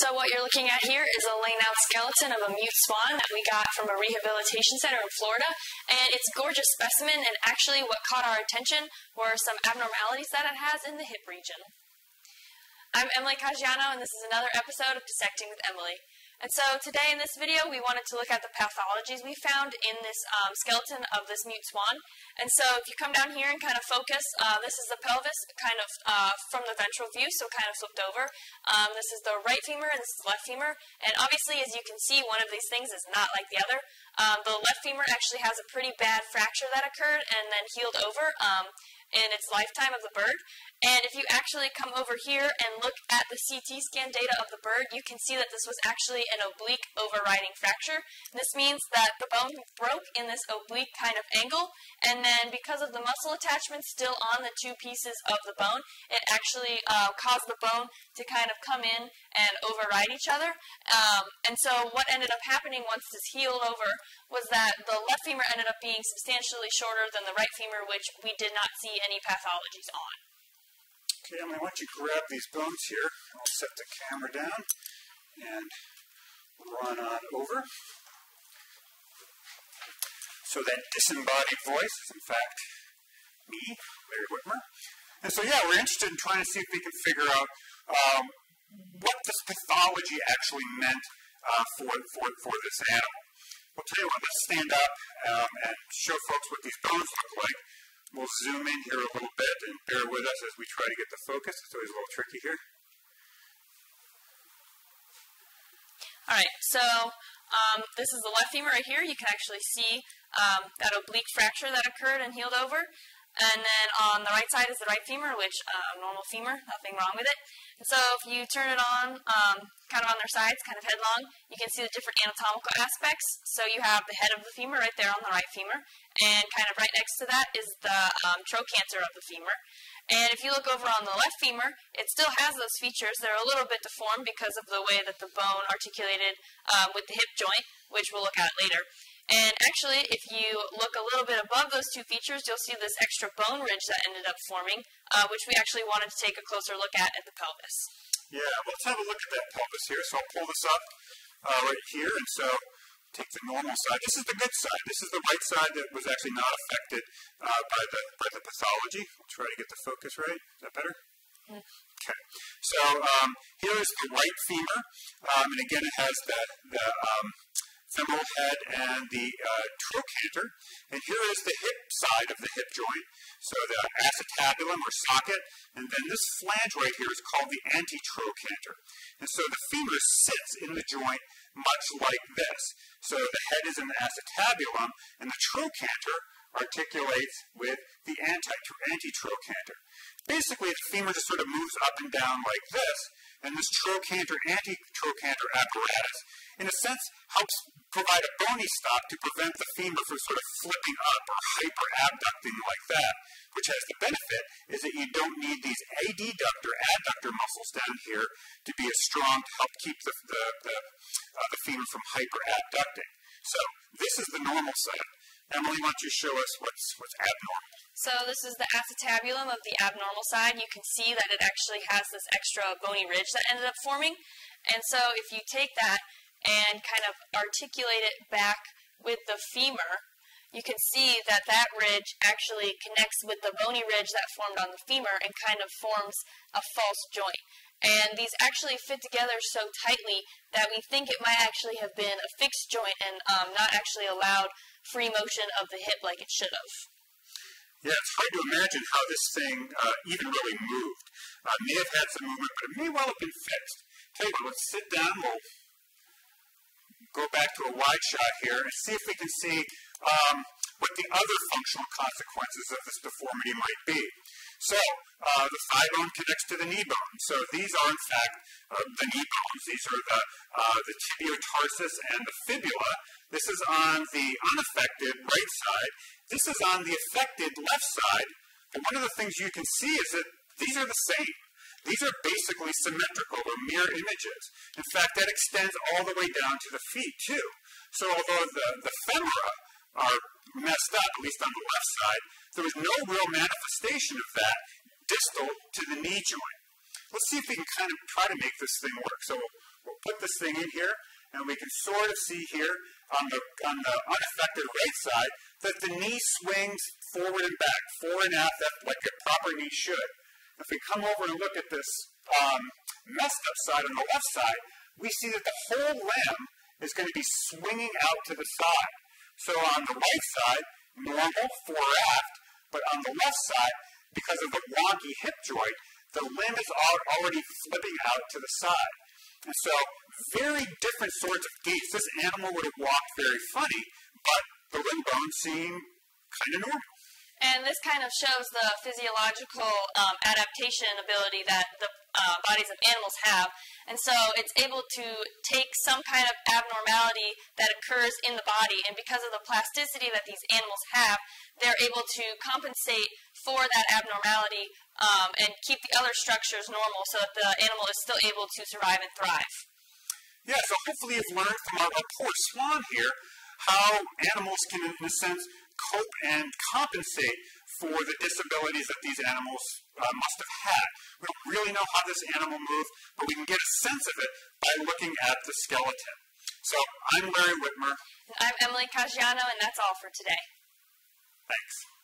So what you're looking at here is a laying out skeleton of a mute swan that we got from a rehabilitation center in Florida. And it's a gorgeous specimen, and actually what caught our attention were some abnormalities that it has in the hip region. I'm Emily Caggiano, and this is another episode of Dissecting with Emily. And so today in this video, we wanted to look at the pathologies we found in this um, skeleton of this mute swan. And so if you come down here and kind of focus, uh, this is the pelvis kind of uh, from the ventral view, so kind of flipped over. Um, this is the right femur and this is the left femur. And obviously, as you can see, one of these things is not like the other. Um, the left femur actually has a pretty bad fracture that occurred and then healed over. In its lifetime of the bird. And if you actually come over here and look at the CT scan data of the bird, you can see that this was actually an oblique overriding fracture. This means that the bone broke in this oblique kind of angle, and then because of the muscle attachment still on the two pieces of the bone, it actually uh, caused the bone to kind of come in and override each other. Um, and so what ended up happening once this healed over was that the left femur ended up being substantially shorter than the right femur, which we did not see any pathologies on. Okay, Emily, why don't you grab these bones here? I'll set the camera down and run on over. So that disembodied voice is in fact me, Larry Witmer. And so yeah, we're interested in trying to see if we can figure out um, what this pathology actually meant uh, for, for, for this animal. We'll tell you what, let's stand up um, and show folks what these bones look like. We'll zoom in here a little bit and bear with us as we try to get the focus. It's always a little tricky here. All right, so um, this is the left femur right here. You can actually see um, that oblique fracture that occurred and healed over. And then on the right side is the right femur, which uh, normal femur, nothing wrong with it. And so if you turn it on, um, kind of on their sides, kind of headlong, you can see the different anatomical aspects. So you have the head of the femur right there on the right femur, and kind of right next to that is the um, trochanter of the femur. And if you look over on the left femur, it still has those features. They're a little bit deformed because of the way that the bone articulated um, with the hip joint, which we'll look at later. And actually, if you look a little bit above those two features, you'll see this extra bone ridge that ended up forming, uh, which we actually wanted to take a closer look at at the pelvis. Yeah, well, let's have a look at that pelvis here. So I'll pull this up uh, right here, and so take the normal side. This is the good side. This is the right side that was actually not affected uh, by the by the pathology. I'll try to get the focus right. Is that better? Mm. Okay. So um, here is the right femur, um, and again, it has the the um, femoral head and the uh, trochanter. And here is the hip side of the hip joint. So the acetabulum or socket, and then this flange right here is called the antitrochanter. And so the femur sits in the joint much like this. So the head is in the acetabulum, and the trochanter articulates with the antitrochanter. Basically, the femur just sort of moves up and down like this, and this trochanter antitrochanter apparatus in a sense, helps provide a bony stop to prevent the femur from sort of flipping up or hyperabducting like that, which has the benefit is that you don't need these adductor, adductor muscles down here to be as strong to help keep the, the, the, uh, the femur from hyperabducting. So this is the normal side. Emily, why don't you show us what's, what's abnormal? So this is the acetabulum of the abnormal side. You can see that it actually has this extra bony ridge that ended up forming. And so if you take that and kind of articulate it back with the femur, you can see that that ridge actually connects with the bony ridge that formed on the femur and kind of forms a false joint. And these actually fit together so tightly that we think it might actually have been a fixed joint and um, not actually allowed free motion of the hip like it should have. Yeah, it's hard to imagine how this thing uh, even really moved. Uh, may have had some movement, but it may well have been fixed. Tell you what, let's sit down. We'll go back to a wide shot here and see if we can see um, what the other functional consequences of this deformity might be. So, uh, the thigh bone connects to the knee bone. So these are, in fact, uh, the knee bones. These are the, uh, the tibiotarsus and the fibula. This is on the unaffected right side. This is on the affected left side. But one of the things you can see is that these are the same. These are basically symmetrical or mirror images. In fact, that extends all the way down to the feet, too. So although the, the femora are messed up, at least on the left side, there was no real manifestation of that distal to the knee joint. let's see if we can kind of try to make this thing work. So we'll, we'll put this thing in here, and we can sort of see here on the, on the unaffected right side that the knee swings forward and back, fore and aft, like a proper knee should. If we come over and look at this um, messed up side on the left side, we see that the whole limb is going to be swinging out to the side. So on the right side, normal, fore aft, but on the left side, because of the wonky hip joint, the limb is already flipping out to the side. And so, very different sorts of gaits. This animal would have walked very funny, but the limb bones seem kind of normal. And this kind of shows the physiological um, adaptation ability that the uh, bodies of animals have. And so it's able to take some kind of abnormality that occurs in the body, and because of the plasticity that these animals have, they're able to compensate for that abnormality um, and keep the other structures normal so that the animal is still able to survive and thrive. Yeah, so hopefully you've learned from our, our poor swan here how animals can, in a sense, cope and compensate for the disabilities that these animals uh, must have had. We don't really know how this animal moved, but we can get a sense of it by looking at the skeleton. So I'm Larry Witmer. I'm Emily Caggiano, and that's all for today. Thanks.